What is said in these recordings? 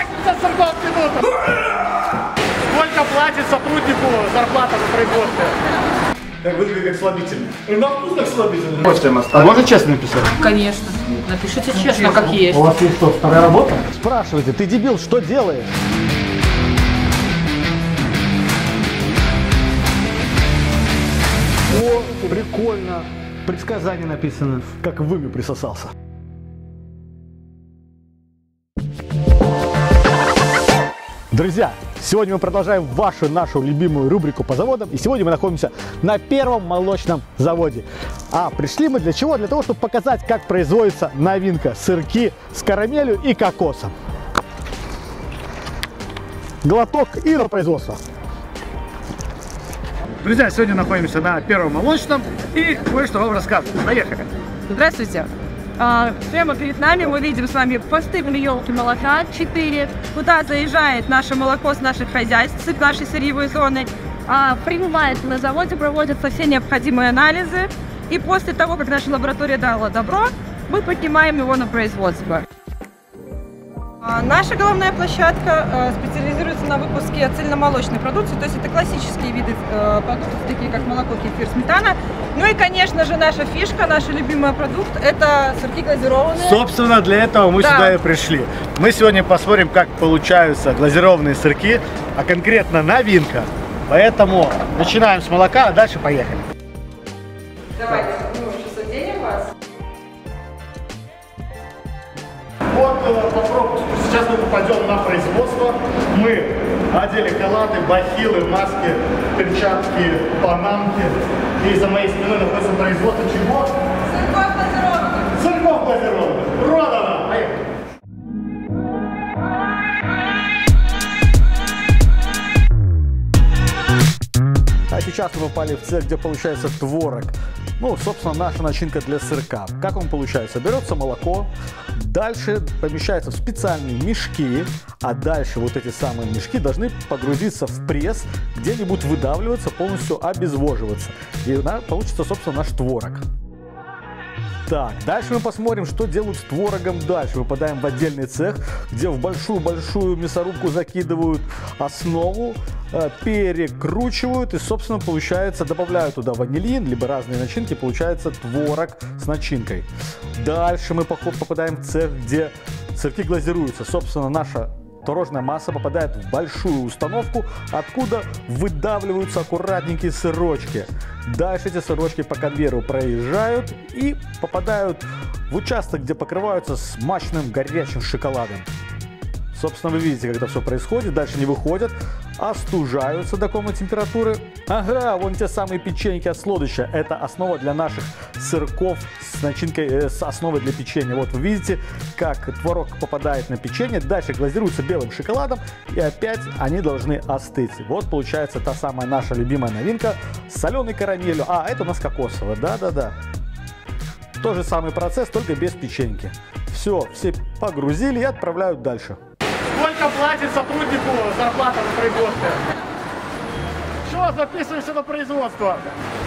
80 сырков в минуту. Сколько платит сотруднику зарплата за производство? Как выглядит как слабительный. И на вкус как слабительный. А можно честно написать? Конечно. Напишите честно, как есть. У вас есть что, вторая работа? Спрашивайте, ты дебил, что делаешь? О, прикольно. Предсказание написано. Как в имя присосался. Друзья, сегодня мы продолжаем вашу, нашу любимую рубрику по заводам. И сегодня мы находимся на первом молочном заводе. А пришли мы для чего? Для того, чтобы показать, как производится новинка сырки с карамелью и кокосом. Глоток и на производство. Друзья, сегодня находимся на первом молочном и кое-что вам рассказываю. Поехали. Здравствуйте. А, Прямо перед нами мы видим с вами постыгли елки молока 4, куда заезжает наше молоко с наших хозяйств, с нашей сырьевой зоны. А, Прибывает на заводе, проводятся все необходимые анализы. И после того, как наша лаборатория дала добро, мы поднимаем его на производство. А, Наша головная площадка э, специализируется на выпуске цельномолочной продукции, то есть это классические виды э, продуктов, такие как молоко, кефир, сметана. Ну и, конечно же, наша фишка, наш любимый продукт – это сырки глазированные. Собственно, для этого мы Да. сюда и пришли. Мы сегодня посмотрим, как получаются глазированные сырки, а конкретно новинка. Поэтому начинаем с молока, а дальше поехали. Попадем на производство. Мы одели халаты, бахилы, маски, перчатки, панамки. И за моей спиной находится производство чего? Сырков глазированных. Сырков глазированных. Продано! Поехали! А сейчас мы попали в цех, где получается творог. Ну, собственно, наша начинка для сырка. Как он получается? Берется молоко, дальше помещается в специальные мешки, а дальше вот эти самые мешки должны погрузиться в пресс, где-нибудь выдавливаться, полностью обезвоживаться. И получится, собственно, наш творог. Так, дальше мы посмотрим, что делают с творогом дальше. Выпадаем в отдельный цех, где в большую-большую мясорубку закидывают основу, э, перекручивают и, собственно, получается, добавляют туда ванилин, либо разные начинки, получается творог с начинкой. Дальше мы попадаем в цех, где сырки глазируются. Собственно, наша Творожная масса попадает в большую установку, откуда выдавливаются аккуратненькие сырочки. Дальше эти сырочки по конвейеру проезжают и попадают в участок, где покрываются смачным горячим шоколадом. Собственно, вы видите, когда все происходит, дальше не выходят, остужаются до комнатной температуры. Ага, вон те самые печеньки от сладоща. Это основа для наших сырков с начинкой, э, с основой для печенья. Вот вы видите, как творог попадает на печенье, дальше глазируется белым шоколадом, и опять они должны остыть. Вот получается та самая наша любимая новинка с соленой карамелью. А, это у нас кокосовая, да-да-да. Тот же самый процесс, только без печеньки. Все, все погрузили и отправляют дальше. Сколько платит сотруднику зарплата за производство? Что, записываешься на производство?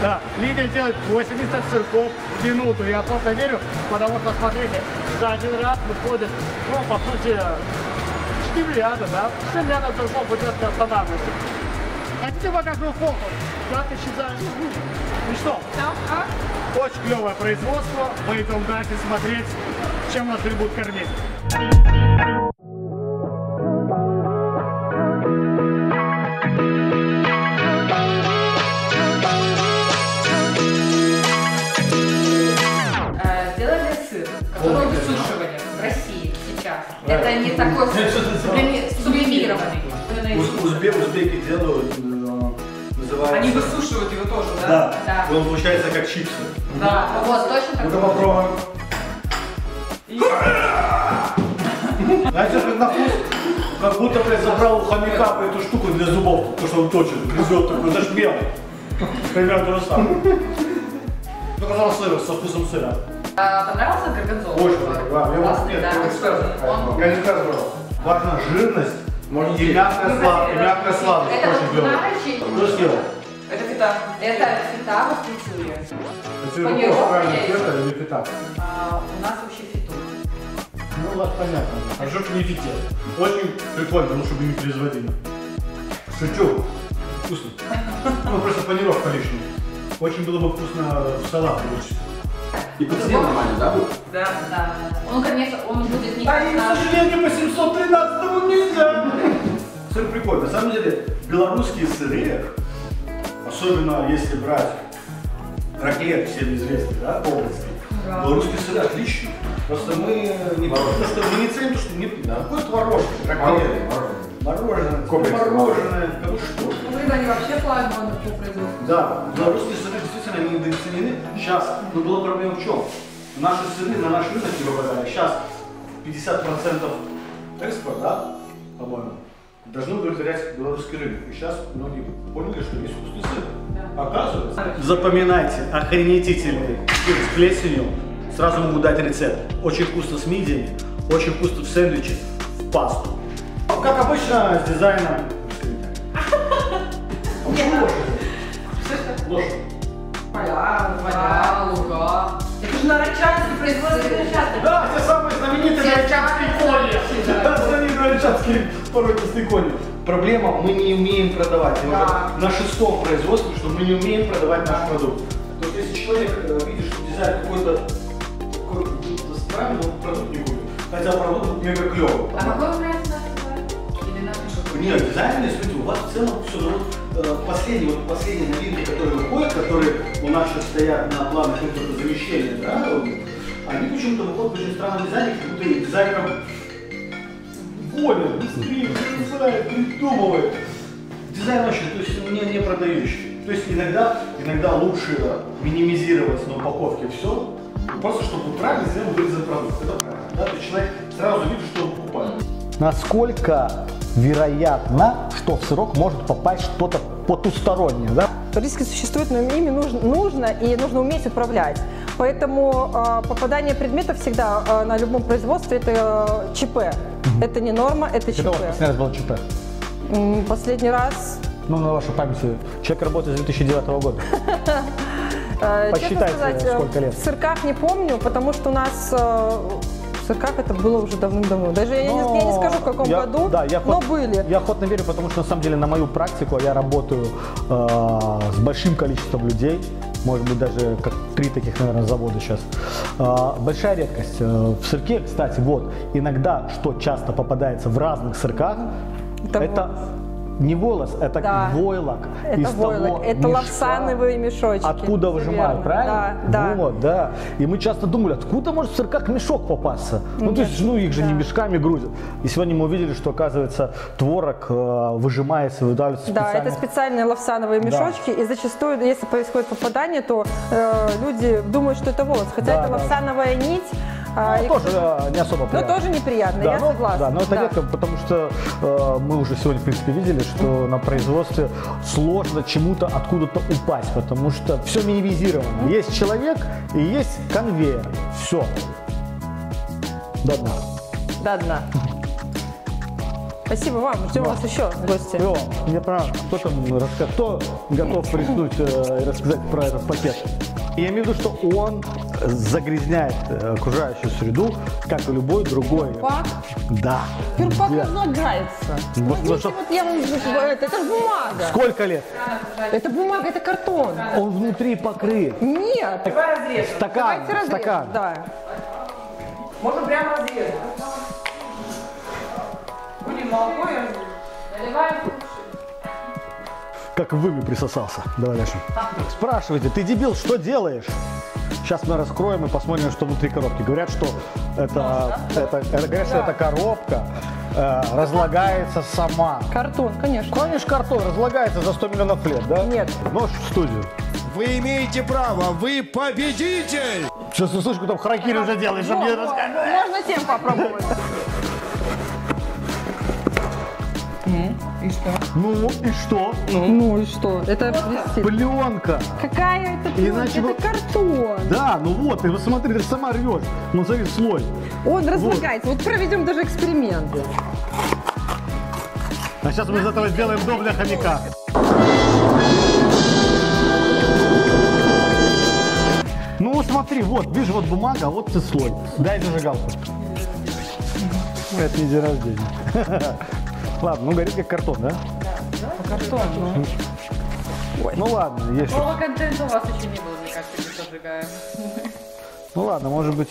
Да, лидер делает 80 сырков в минуту. Я просто верю, потому что, смотрите, за один раз выходит, ну, по сути, 4 миллиарда, да? 4 миллиарда сырков будет не останавливаться. Хотите покажу фокус? Как исчезает? И что? Очень клевое производство. Идем дальше смотреть, чем нас будут кормить. Это не такой сублими- сублимированный. Уз- узбе- узбеки делают, э, называется... Они высушивают его тоже, да? Да, он получается как чипсы. Да, вот точно Ну-ка такой. попробуем. Знаете, на вкус? Как будто, блядь, забрал у хомяка эту штуку для зубов, то, что он точит, грызет такой, зашмел. Примерно то же самое. Ну, казалось, сыр, со вкусом сыра. А, Понравился горгонзола? Очень понравилось. Я вот Классный, нет, да. я не скажу. Он- Я не скажу. Важна жирность и мягкая сладость. И мягкая сладость Это очень нарочи. Кто сделал? Это фита. Это фита в фритюре. Это Панировка фета или фета? А, У нас вообще фиту. Ну, салат понятно. А что не фите? Очень прикольно, ну чтобы не производили. Шучу. Вкусно. Ну просто панировка лишняя. Очень было бы вкусно в салат лучше. И по цене нормально, да, будет? Да, да. Он, конечно, он будет не А им, к сожалению, по 713 нельзя. Сыр прикольный. На самом деле, белорусские сыры, особенно если брать раклет, всем известный, да, области, белорусские сыры отличные. Просто мы не то, что мы не ценим, то, что не да, какое творожное, раклет, мороженое, мороженое, кому что. Ну, они вообще флагманы по производству. Да, белорусские сыры действительно они недооценены. Сейчас, но была проблема в чем? Наши сыры на наш рынок не попадали. Сейчас 50% экспорт, да, по-моему, должны удовлетворять белорусский рынок. И сейчас многие поняли, что есть вкусный сыр. Оказывается. Запоминайте, охренетительный сыр с плесенью. Сразу могу дать рецепт. Очень вкусно с мидиями, очень вкусно в сэндвиче, в пасту. Как обычно, с дизайном. Поля, луга. Это же нарочанский производственный участок. Да, те самые знаменитые нарочатские кони. Да, знаменитые нарочатские породистые кони. Проблема, мы не умеем продавать. Да. на шестом производстве, что мы не умеем продавать наш продукт. То есть, если человек э, видит, что дизайн какой-то какой-то странный, он продукт не купит. Хотя продукт будет мега клевый. А какой нравится наш дизайн? Или наш продукт? Нет, дизайнеры, смотрите, у вас в целом все, ну э, последние, вот последние новинки, которые выходят, которые у нас сейчас стоят на планах импортозамещения, да, они почему-то выходят в очень странном дизайне, как будто их дизайнером болен, быстрее, знает, придумывает. Дизайн вообще, то есть не, не продающий. То есть иногда, иногда лучше минимизировать на упаковке все, просто чтобы правильно сделан вырезан продукт. Это правильно. Да? То есть человек сразу видит, что он покупает. Насколько вероятно, что в сырок может попасть что-то потустороннее, да? Риски существуют, но ими нужно, нужно и нужно уметь управлять. Поэтому э, попадание предметов всегда э, на любом производстве это э, ЧП. Это не норма, это Когда у ЧП. вас последний раз было ЧП? Последний раз, Ну, на вашей памяти. Человек работает с 2009 года. э, Посчитайте, сказать, э, сколько лет. в сырках не помню, потому что у нас сырках это было уже давным-давно. Даже я, не, я не скажу в каком Я- году, да, я но охот- были. Я охотно верю, потому что на самом деле на мою практику я работаю э, с большим количеством людей, может быть даже как три таких, наверное, завода сейчас. Э, большая редкость. Э, в сырке, кстати, вот иногда, что часто попадается в разных сырках, Это это, не волос, это Да. войлок. Это из того войлок, это мешка, лапсановые мешочки. Откуда выжимают, верно. правильно? Да, да. Вот, да. И мы часто думали, откуда может в сырках мешок попасться? Ну, то есть, ну, их же не мешками грузят. И сегодня мы увидели, что, оказывается, творог э, выжимается, выдавливается Да, это специальные лавсановые мешочки, и зачастую, если происходит попадание, то э, люди думают, что это волос, хотя Да, это да. лавсановая нить. А, Ну, и- тоже э, не особо но приятно. тоже неприятно, Да, я ну, согласна. Да, но это редко, потому что э, мы уже сегодня, в принципе, видели, что на производстве сложно чему-то откуда-то упасть, потому что все минимизировано. Есть человек и есть конвейер. Все. До дна. До дна. Спасибо вам, ждем вас еще, гости. О, мне пора, кто там раска- кто готов приснуть э, и рассказать про этот пакет? Я имею в виду, что он загрязняет э, окружающую среду, как и любой другой. Пак? Да. Пюрпак Да. разлагается. Вот, Смотрите, ну, что- вот я вам это, это бумага. Сколько лет? Это бумага, это картон. Он внутри покрыт. Нет. Давай разрежем. Стакан, Давайте разрежем, стакан. Да. Можно прямо разрезать. Будем молоко и разрежем. Наливаем. Как в выме присосался. Давай дальше. Спрашивайте, ты дебил, что делаешь? Сейчас мы раскроем и посмотрим, что внутри коробки. Говорят, что это, это, это- говорят, что эта коробка э, разлагается сама. Картон, конечно. Конечно, картон разлагается за 100 миллионов лет, да? Нет. Нож в студию. Вы имеете право, вы победитель! Сейчас слышку там харакири уже делаешь, чтобы мне рассказать. Можно тем попробовать. И что? Ну и что? Ну и что? Это блестит. Пленка. Какая это Иначе пленка? бы- Это картон. Да, ну вот, ты посмотри, ты сама рвешь. Ну смотри, слой. Он разлагается. Вот проведем даже эксперимент. А сейчас мы из этого сделаем дом для хомяка. Ну смотри, вот, видишь, вот бумага, а вот ты слой. Дай зажигалку. Это не день рождения. Ладно, ну горит как картон, да? Картон, ну. Ну ладно, есть. Такого контента у вас еще не было, мне кажется, не зажигаем. Ну ладно, может быть.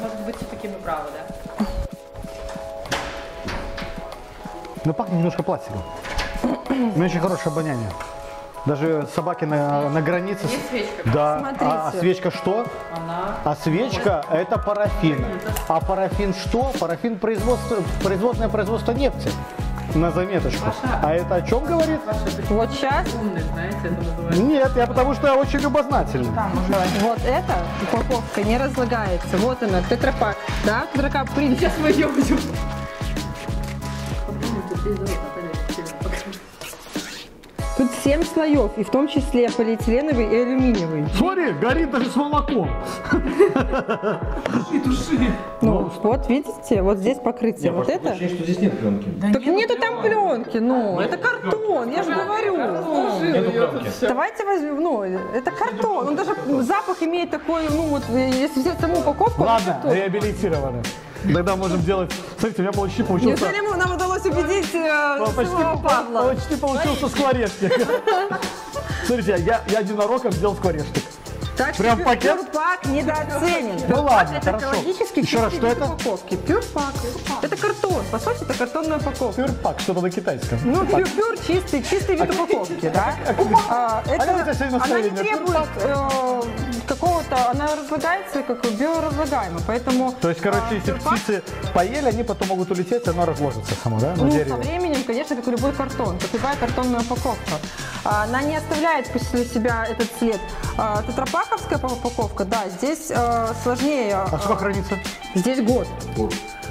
Может быть, все-таки мы правы, да? Ну пахнет немножко пластиком. У меня очень хорошее обоняние. Даже собаки на, на границе. Есть свечка? Да. Смотрите. А, а свечка что? Она... А свечка это парафин. А парафин что? Парафин производство, производное производство нефти. На заметочку. А это о чем говорит? Вот сейчас, Умный, знаете, это называется. Нет, я потому что я очень любознательный. вот эта упаковка не разлагается. Вот она, тетрапак. Да, тетрапак принцип. Сейчас мы ее будем. Тут 7 слоев, и в том числе полиэтиленовый и алюминиевый. Смотри, горит даже с молоком. Ну, вот видите, вот здесь покрытие. Вот это. Ощущение, что здесь нет пленки. Так нету там пленки, ну, это картон, я же говорю. Ну, пленки. Давайте возьмем, ну, это картон, он даже запах имеет такой, ну, вот, если взять саму упаковку, Ладно, реабилитированы. Тогда можем делать... Смотрите, у меня почти получился... Неужели нам удалось убедить э, Почти, Павла? почти получился скворечник. Смотрите, я, я единорогом сделал скворечник. Так что Прям пю- пакет? пюрпак недооценен. Ну ладно, это хорошо. экологически Еще раз, что это? упаковки. Пюрпак. Это картон. По сути, это картонная упаковка. Пюрпак, что-то на китайском. Ну, пюр, пюр чистый, чистый вид упаковки, да? А, А это она не требует э, какого-то, она разлагается как биоразлагаемо, поэтому... То есть, короче, если птицы поели, они потом могут улететь, оно разложится само, да, Ну, со временем, конечно, как и любой картон, как любая картонная упаковка. А, Она не оставляет после себя этот след. А, Тетрапаковская упаковка, да, здесь э, сложнее. А сколько хранится? Здесь год.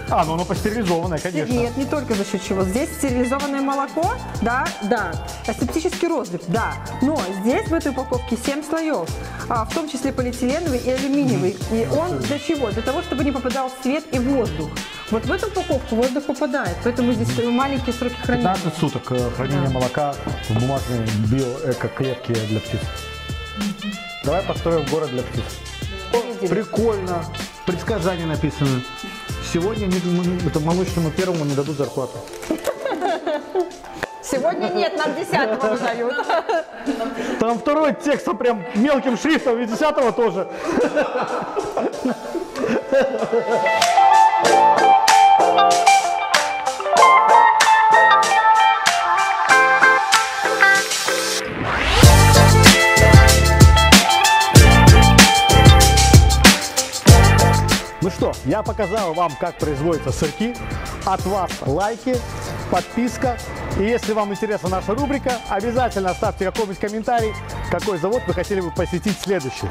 А, ну оно пастеризованное, конечно. Нет, не только за счет чего. Здесь стерилизованное молоко, да, да. Асептический розлив, да. Но здесь в этой упаковке 7 слоев, а, в том числе полиэтиленовый и алюминиевый. И он для чего? Для того, чтобы не попадал свет и воздух. Вот в эту упаковку воздух попадает, поэтому здесь маленькие сроки хранения. 15 суток э, хранения молока в бумажной био-эко-клетке для птиц. Давай построим город для птиц. Видели? Прикольно. Предсказания написаны. Сегодня это молочному первому не дадут зарплату. Сегодня нет, нам десятого выдают. Там второй текст прям мелким шрифтом, и десятого тоже. я показал вам, как производятся сырки. От вас лайки, подписка. И если вам интересна наша рубрика, обязательно оставьте какой-нибудь комментарий, какой завод вы хотели бы посетить следующий.